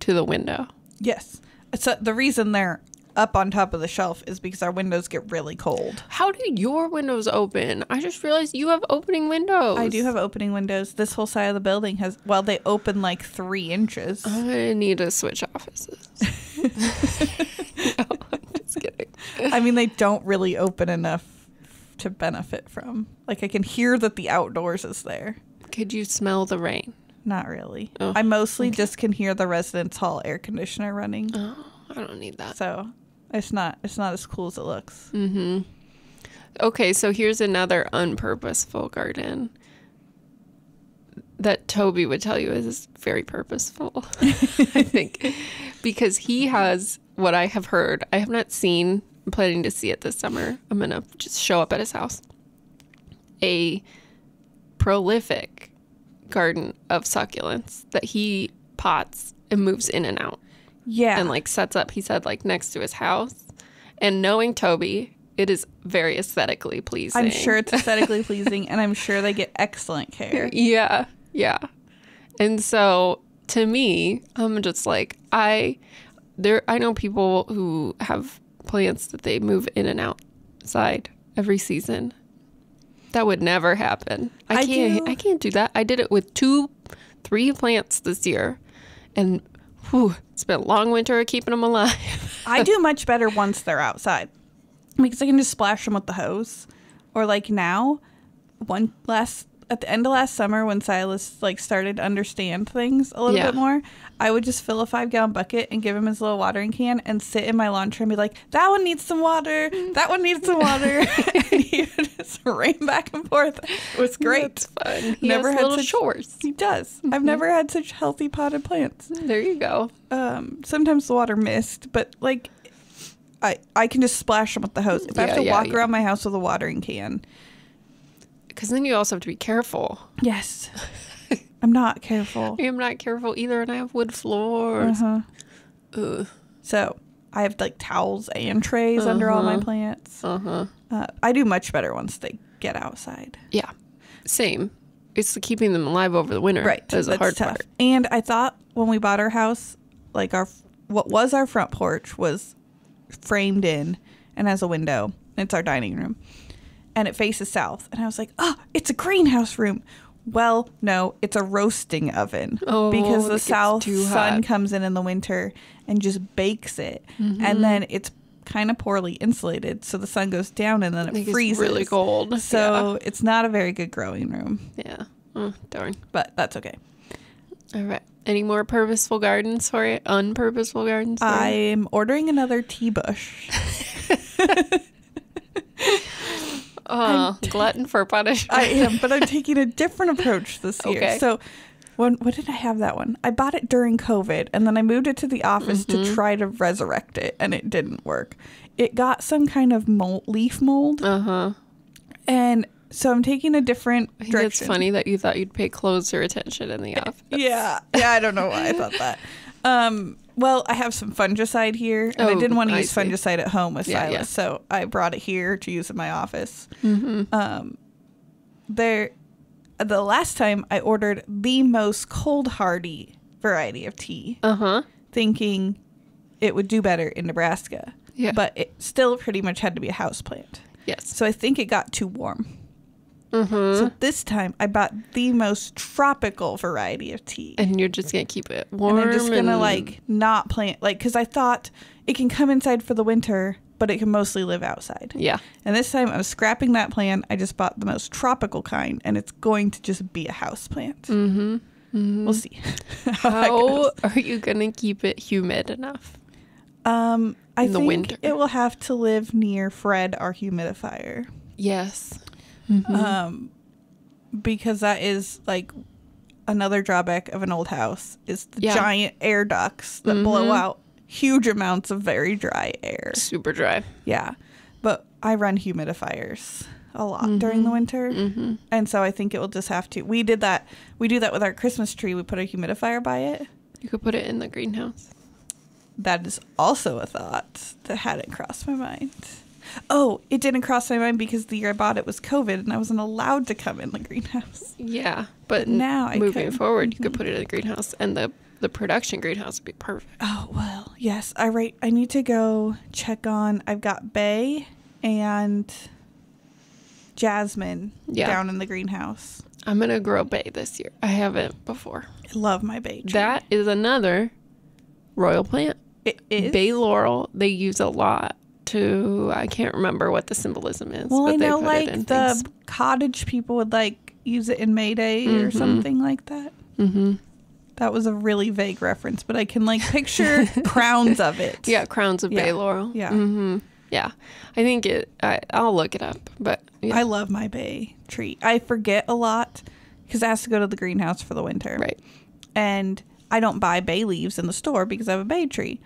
to the window.
Yes. So the reason they're up on top of the shelf is because our windows get really cold.
How do your windows open? I just realized you have opening windows.
I do have opening windows. This whole side of the building has, well, they open like three inches.
I need to switch offices. [LAUGHS] no, I'm just kidding.
I mean, they don't really open enough to benefit from. Like, I can hear that the outdoors is there.
Could you smell the rain?
Not really.
Oh,
I mostly just can hear the residence hall air conditioner running.
Oh, I don't need that.
So it's not it's not as cool as it looks.
Mm-hmm. Okay, so here's another unpurposeful garden that Toby would tell you is very purposeful. [LAUGHS] I think because he has what I have heard. I have not seen. I'm planning to see it this summer. I'm gonna just show up at his house. A prolific garden of succulents that he pots and moves in and out
Yeah.
and like sets up he said like next to his house. And knowing toby it is very aesthetically pleasing.
I'm sure it's [LAUGHS] aesthetically pleasing and I'm sure they get excellent care.
yeah yeah. And so to me i'm just like i there i know people who have plants that they move in and outside every season. That would never happen. I
I
can't
do-
i can't do that. I did it with two three plants this year and whew, it's been a long winter keeping them alive [LAUGHS]
I do much better once they're outside because I can just splash them with the hose. Or like now, one last at the end of last summer when Silas like started to understand things a little
Yeah.
bit more, I would just fill a five gallon bucket and give him his little watering can and sit in my lawn chair and be like, "That one needs some water. That one needs some water." [LAUGHS] [LAUGHS] and he would just rain back and forth. It was great.
It's fun. He
Never had such-
chores.
He does. I've never had such healthy potted plants.
There you go.
um, sometimes the water missed, but like I I can just splash them with the hose. If I have to
yeah,
walk
yeah.
around my house with a watering can,
Because then you also have to be careful.
yes, I'm not careful. [LAUGHS]
I'm not careful either, and I have wood floors.
Uh-huh.
Ugh.
So I have like towels and trays under all my
Uh-huh.
plants.
Uh huh.
Uh, I do much better once they get outside.
Yeah. Same. It's the keeping them alive over the winter.
Right,
That's the
that's
hard
tough.
part.
And I thought when we bought our house, like our what was our front porch was framed in and has a window. It's our dining room, and it faces south. And I was like, oh, it's a greenhouse room. Well, no, it's a roasting oven
Oh,
because the south sun comes in in the winter and just bakes it,
Mm-hmm.
and then it's kind of poorly insulated, so the sun goes down and then it freezes.
really cold.
So it's not a very good growing room,
yeah. yeah. Oh, darn.
but that's okay.
All right. Any more purposeful gardens for you? Unpurposeful gardens?
I'm ordering another tea bush. [LAUGHS] [LAUGHS]
Oh, glutton for punishment.
I am, but I'm taking a different approach this year.
Okay.
So, when when did I have that one? I bought it during COVID, and then I moved it to the office
Mm-hmm.
to try to resurrect it, and it didn't work. It got some kind of mold, leaf mold,
Uh huh.
and so I'm taking a different direction.
it's funny that you thought you'd pay closer attention in the [LAUGHS] office.
Yeah, yeah. I don't know why I thought that. [LAUGHS] Um, well, I have some fungicide here, and I
Oh,
didn't want to
I
use
see.
fungicide at home with
Yeah,
Silas,
yeah.
so I brought it here to use in my office.
Mm-hmm.
Um, there, the last time I ordered the most cold hardy variety of tea,
Uh huh.
thinking it would do better in Nebraska.
Yeah.
But it still pretty much had to be a house plant.
Yes.
So I think it got too warm.
Mm-hmm.
So this time I bought the most tropical variety of tea.
and you're just gonna keep it warm.
and I'm just gonna
and-
like not plant like because I thought it can come inside for the winter, but it can mostly live outside.
Yeah.
And this time I'm scrapping that plan. I just bought the most tropical kind, and it's going to just be a house plant.
Mm-hmm.
We'll see [LAUGHS] how,
How are you gonna keep it humid enough?
Um, I
in
think
winter?
it will have to live near Fred, our humidifier,
Yes.
Um, because that is like another drawback of an old house is the
Yeah.
giant air ducts that blow
Mhm.
out huge amounts of very dry air.
Super dry.
Yeah. But I run humidifiers a lot during the winter.
Mm-hmm.
And so I think it will just have to. We did that. We do that with our Christmas tree. We put a humidifier by it.
You could put it in the greenhouse.
That is also a thought that hadn't crossed my mind. Oh, it didn't cross my mind because the year I bought it was COVID and I wasn't allowed to come in the greenhouse.
Yeah, but,
now I
moving forward, you could mm-hmm. put it in the greenhouse, and the the production greenhouse would be perfect.
Oh, well, yes. I right. I need to go check on. I've got Bay and Jasmine
Yeah.
down in the greenhouse.
I'm gonna grow bay this year. I haven't before.
I love my bay tree.
That is another royal plant.
it is.
Bay laurel. They use a lot to. I can't remember what the symbolism is.
Well,
but
I
they
know like the
things.
cottage people would like use it in May Day or
Mhm.
something like that.
Mhm.
That was a really vague reference, but I can like picture [LAUGHS] crowns of it.
Yeah, crowns of bay laurel.
Yeah.
hmm Yeah, I think it. I, I'll look it up, but yeah.
I love my bay tree. I forget a lot because I have to go to the greenhouse for the winter.
right.
And I don't buy bay leaves in the store because I have a bay tree.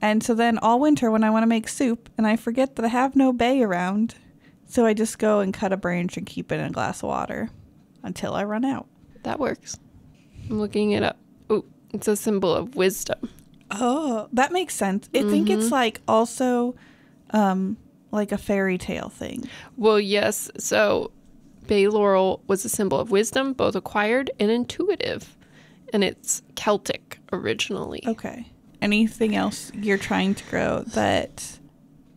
And so then all winter when I want to make soup and I forget that I have no bay around, so I just go and cut a branch and keep it in a glass of water until I run out.
That works. I'm looking it up. Oh, it's a symbol of wisdom.
Oh, that makes sense. I think it's like also um like a fairy tale thing.
Well, yes. So, bay laurel was a symbol of wisdom, both acquired and intuitive, and it's Celtic originally.
Okay. Anything else you're trying to grow that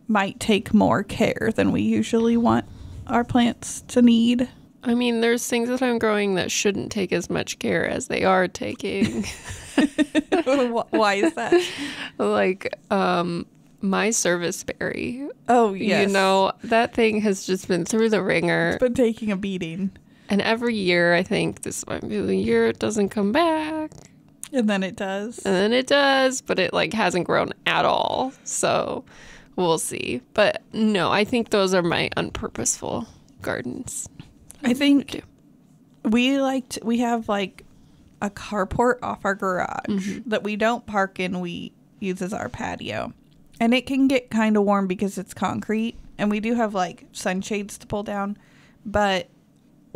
might take more care than we usually want our plants to need?
I mean, there's things that I'm growing that shouldn't take as much care as they are taking. [LAUGHS] [LAUGHS]
Why is that?
like um my service berry.
Oh, yes.
You know, that thing has just been through the wringer.
it's been taking a beating.
And every year I think this might be the year it doesn't come back.
And then it does.
And then it does, but it like hasn't grown at all. So we'll see. But no, I think those are my unpurposeful gardens.
I think we liked we have like a carport off our garage
Mm-hmm.
that we don't park in. We use as our patio, and it can get kind of warm because it's concrete, and we do have like sunshades to pull down. But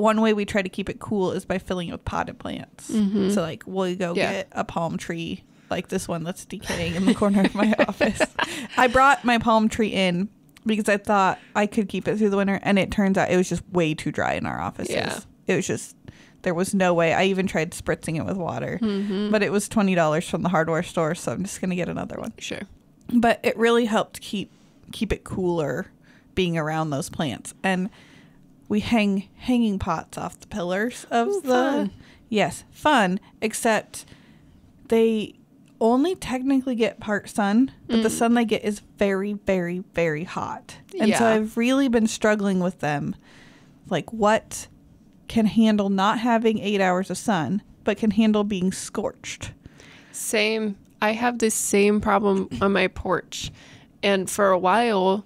one way we try to keep it cool is by filling it with potted plants. So like we'll go
Mm-hmm. Yeah.
get a palm tree like this one that's decaying in the corner of my [LAUGHS] office. I brought my palm tree in because I thought I could keep it through the winter, and it turns out it was just way too dry in our offices.
Yeah.
It was just there was no way. I even tried spritzing it with water,
Mm-hmm.
but it was twenty dollars from the hardware store, so I'm just gonna get another one.
Sure.
But it really helped keep keep it cooler being around those plants, and we hang hanging pots off the pillars of
Ooh,
the
fun.
yes fun except they only technically get part sun but the mm. sun they get is very very very hot and so i've really been struggling with them like what can handle not having eight hours of sun but can handle being scorched.
Same. I have this same problem on my porch. And for a while,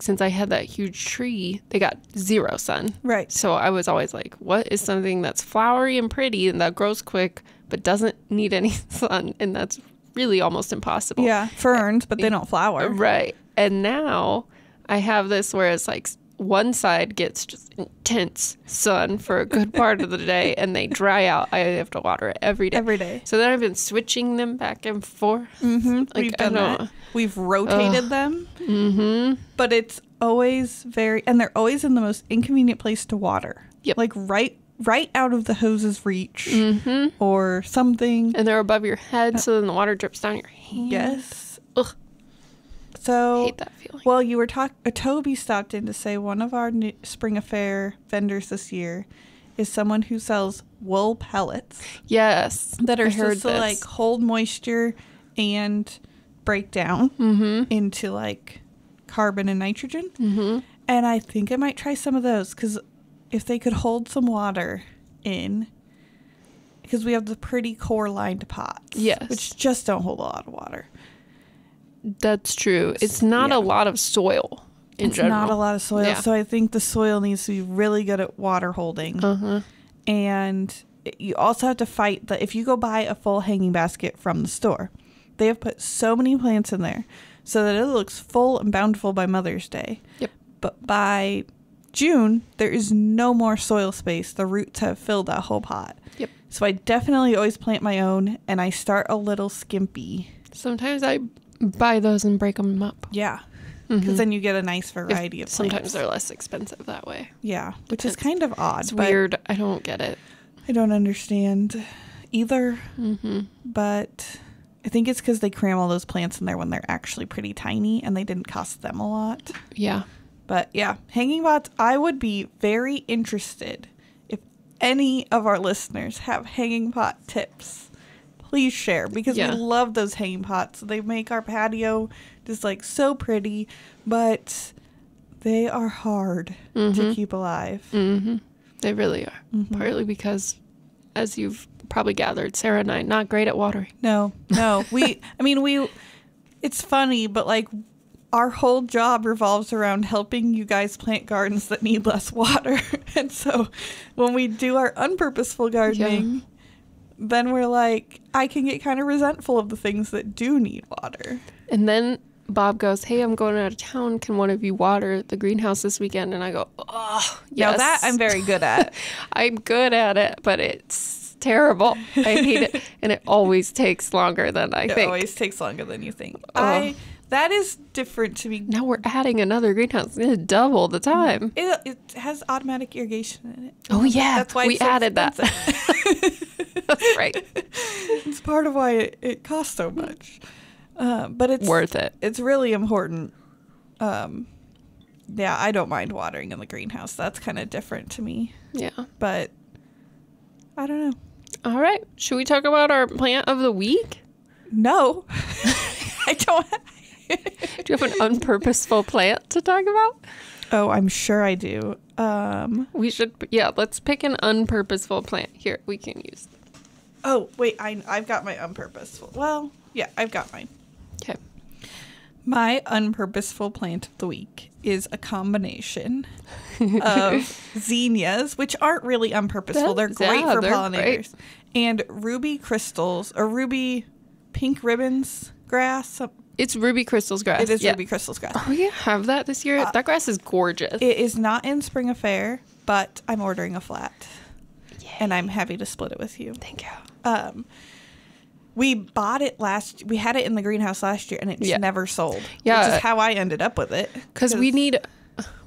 since I had that huge tree, they got zero sun.
Right.
So I was always like, what is something that's flowery and pretty and that grows quick but doesn't need any [LAUGHS] sun? And that's really almost impossible.
Yeah, ferns, but they don't flower.
Right. And now I have this where it's like one side gets just intense sun for a good part of the day and they dry out. I have to water it every day.
Every day.
So then I've been switching them back and forth.
Mm-hmm.
Like,
We've done that. We've rotated them. Mm-hmm. But it's always very, and they're always in the most inconvenient place to water.
Yep.
Like right, right out of the hose's reach, or something.
And they're above your head, so then the water drips down your hand.
Yes.
Ugh,
So
hate that feeling.
Well, you were talking. Uh, Toby stopped in to say one of our new spring affair vendors this year is someone who sells wool pellets
yes.
that are supposed to like hold moisture and break down
Mm-hmm.
into like carbon and nitrogen. Mm-hmm. And I think I might try some of those because if they could hold some water in, because we have the pretty coir lined pots,
Yes.
which just don't hold a lot of water.
That's true. It's not
Yeah.
a lot of soil in
it's
general.
not a lot of soil,
Yeah.
so I think the soil needs to be really good at water holding.
Uh-huh.
And you also have to fight that if you go buy a full hanging basket from the store, they have put so many plants in there so that it looks full and bountiful by Mother's Day.
Yep.
But by June, there is no more soil space. The roots have filled that whole pot.
Yep.
So I definitely always plant my own and I start a little skimpy.
Sometimes I buy those and break them up.
Yeah. Because
Mhm.
then you get a nice
If-
variety of
sometimes
plants.
they're less expensive that way.
Yeah, which is kind of odd.
It's
but
weird. I don't get it.
I don't understand either.
Mm-hmm.
But I think it's because they cram all those plants in there when they're actually pretty tiny and they didn't cost them a lot.
Yeah.
But yeah, hanging pots, I would be very interested if any of our listeners have hanging pot tips. Please share because
Yeah.
we love those hanging pots. They make our patio just like so pretty, but they are hard to
Mhm.
keep alive.
Mm-hmm. They really are.
Mhm.
Partly because, as you've probably gathered, Sarah and I not great at watering.
No, no. [LAUGHS] We, I mean, we, it's funny, but like our whole job revolves around helping you guys plant gardens that need less water. [LAUGHS] and so when we do our unpurposeful gardening, then we're like, I can get kind of resentful of the things that do need water.
And then Bob goes, "Hey, I'm going out of town. Can one of you water the greenhouse this weekend?" And I go, "Oh, yes."
Now that I'm very good at. [LAUGHS]
I'm good at it, but it's terrible. I hate it, [LAUGHS] and it always takes longer than I
it
think.
It always takes longer than you think.
Ugh.
I, that is different to me.
Now we're adding another greenhouse. It's double the time.
It, it has automatic irrigation in it.
Oh yeah,
That's why
we
it's so
added that. [LAUGHS] [LAUGHS] right.
it's part of why it, it costs so much. Uh, but it's
Worth it.
It's really important. Um, yeah, I don't mind watering in the greenhouse. That's kind of different to me.
Yeah.
But I don't know.
All right. Should we talk about our plant of the week?
No, [LAUGHS] I don't. [LAUGHS]
Do you have an unpurposeful plant to talk about?
oh, I'm sure I do. Um,
We should. Yeah. Let's pick an unpurposeful plant. Here, we can use.
Oh, wait, I, I've got my unpurposeful. Well, yeah, I've got mine.
Okay.
My unpurposeful plant of the week is a combination of [LAUGHS] zinnias, which aren't really unpurposeful. They're great
yeah,
for
they're
pollinators, and ruby crystals or ruby pink ribbons grass.
It's ruby crystals grass.
It is
yeah.
ruby crystals grass.
Oh, you have that this year?
Uh,
that grass is gorgeous.
It is not in spring affair, but I'm ordering a flat, and I'm happy to split it with you.
Thank you.
Um, we bought it last. We had it in the greenhouse last year, and it just
Yeah.
never sold.
Yeah.
which is how I ended up with it.
Because we need,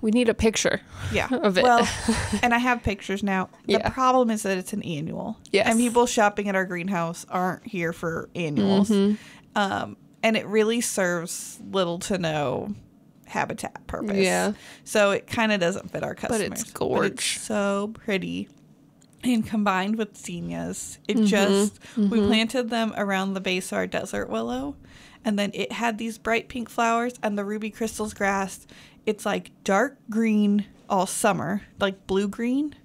we need a picture.
yeah [LAUGHS]
of it.
Well, [LAUGHS] and I have pictures now. The
Yeah.
problem is that it's an annual.
Yes.
and people shopping at our greenhouse aren't here for annuals.
Mm-hmm.
Um, and it really serves little to no habitat purpose.
Yeah.
So it kind of doesn't fit our customers.
But it's gorge.
it's so pretty. And combined with zinnias, it
Mm-hmm.
just we planted them around the base of our desert willow, and then it had these bright pink flowers and the ruby crystals grass. It's like dark green all summer, like blue green,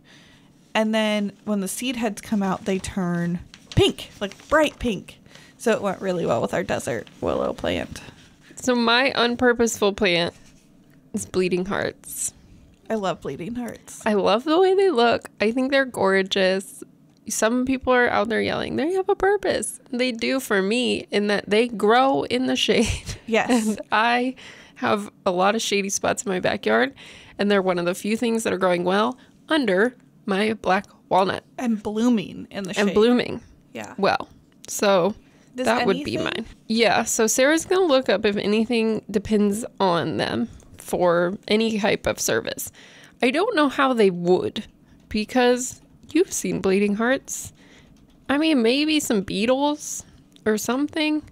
And then when the seed heads come out, they turn pink, like bright pink. So it went really well with our desert willow plant.
So my unpurposeful plant is bleeding hearts.
I love bleeding hearts.
I love the way they look. I think they're gorgeous. Some people are out there yelling, they have a purpose. They do for me in that they grow in the shade. [LAUGHS]
Yes.
And I have a lot of shady spots in my backyard, and they're one of the few things that are growing well under my black walnut
And blooming in the shade.
and blooming
Yeah.
well. So
Does
that would be mine. Yeah. So Sarah's going to look up if anything depends on them for any type of service. I don't know how they would because you've seen bleeding hearts. I mean, maybe some beetles or something.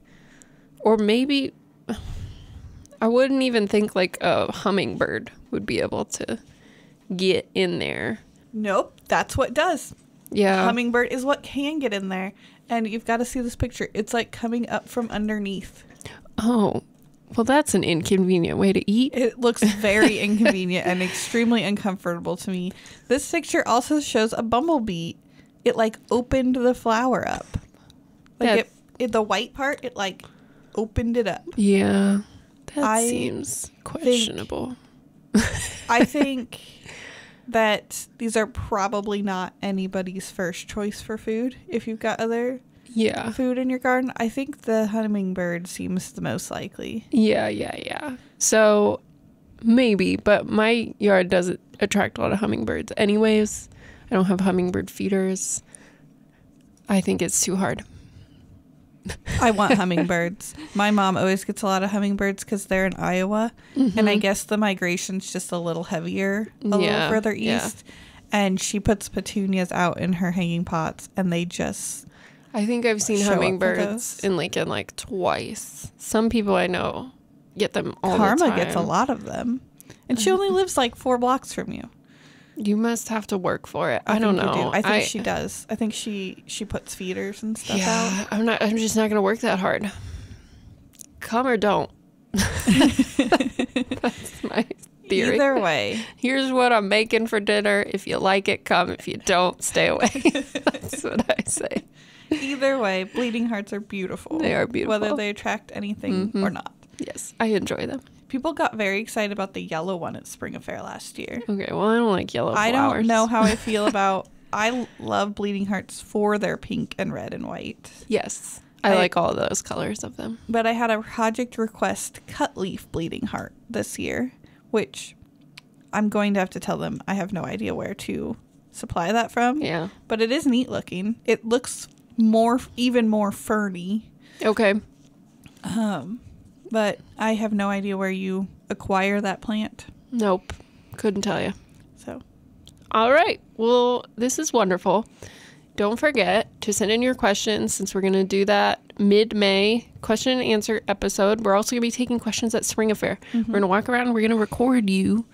Or maybe I wouldn't even think like a hummingbird would be able to get in there.
Nope. That's what does.
Yeah.
Hummingbird is what can get in there. And you've got to see this picture. It's like coming up from underneath.
oh. Well, that's an inconvenient way to eat.
It looks very inconvenient and extremely uncomfortable to me. This picture also shows a bumblebee. It like opened the flower up. Like it, it, the white part, it like opened it up.
Yeah, that
I
seems questionable.
I [LAUGHS] think that these are probably not anybody's first choice for food. If you've got other
Yeah,
food in your garden, I think the hummingbird seems the most likely.
yeah, yeah, yeah. So maybe, but my yard doesn't attract a lot of hummingbirds. Anyways, I don't have hummingbird feeders. I think it's too hard.
I want [LAUGHS] hummingbirds. My mom always gets a lot of hummingbirds because they're in Iowa, and I guess the migration's just a little heavier, a
Mm-hmm. Yeah,
little further
yeah.
east. And she puts petunias out in her hanging pots, and they just
I think I've seen
Show up for
hummingbirds in Lincoln like twice. Some people I know get them all the
Karma
time.
gets a lot of them, and she only lives like four blocks from you.
You must have to work for it. I, don't know.
do. I think she does. I think she she puts feeders and stuff out.
Yeah, I'm not. I'm just not gonna work that hard. Come or don't. [LAUGHS] That's my theory.
Either way,
Here's what I'm making for dinner. If you like it, come. If you don't, stay away. [LAUGHS] That's what I say. [LAUGHS]
either way, bleeding hearts are beautiful.
They are
whether
beautiful. Mm-hmm.
they attract anything or not.
Yes, I enjoy them.
People got very excited about the yellow one at Spring Affair last year.
Okay, well, I don't like yellow
I
flowers.
don't know how I [LAUGHS] feel about. I love bleeding hearts for their pink and red and white,
Yes, I,
I-
like all of those colors of them.
but I had a project request cut leaf bleeding heart this year, which I'm going to have to tell them I have no idea where to supply that from.
Yeah.
but it is neat looking. It looks more, even more ferny.
Okay.
Um, but I have no idea where you acquire that plant.
Nope. Couldn't tell you.
So
All right. Well, this is wonderful. Don't forget to send in your questions since we're going to do that mid May question and answer episode. We're also going to be taking questions at Spring Affair. We're going to walk around. We're going to record you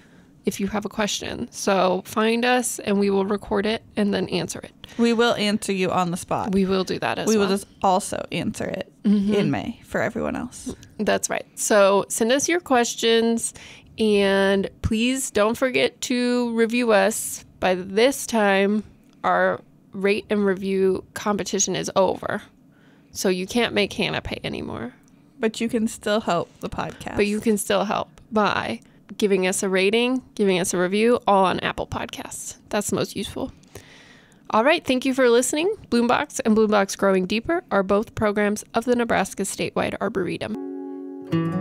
if you have a question. So find us and we will record it and then answer it.
we will answer you on the spot.
We will do that as
we
well.
We will just also answer it mm-hmm. in May for everyone else.
That's right. So send us your questions and please don't forget to review us. By this time, our rate and review competition is over. So you can't make Hannah pay anymore.
But you can still help the podcast.
But you can still help by giving us a rating, giving us a review, all on Apple Podcasts. That's the most useful. All right, thank you for listening. Bloom Box and Bloom Box Growing Deeper are both programs of the Nebraska Statewide Arboretum.